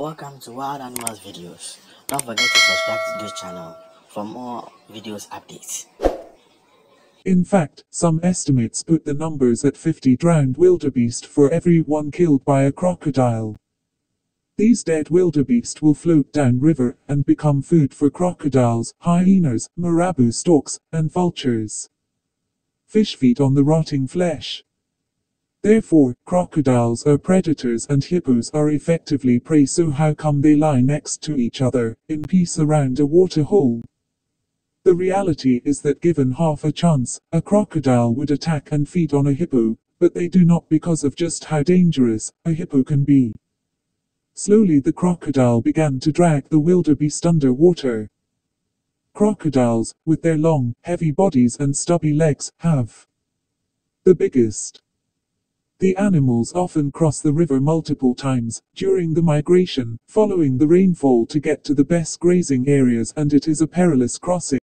Welcome to Wild Animals videos. Don't forget to subscribe to this channel for more videos updates. In fact, some estimates put the numbers at 50 drowned wildebeest for every one killed by a crocodile. These dead wildebeest will float down river and become food for crocodiles, hyenas, marabou storks, and vultures. Fish feed on the rotting flesh. Therefore, crocodiles are predators and hippos are effectively prey so how come they lie next to each other, in peace around a water hole? The reality is that given half a chance, a crocodile would attack and feed on a hippo, but they do not because of just how dangerous a hippo can be. Slowly the crocodile began to drag the wildebeest under water. Crocodiles, with their long, heavy bodies and stubby legs, have the biggest. The animals often cross the river multiple times during the migration, following the rainfall to get to the best grazing areas and it is a perilous crossing.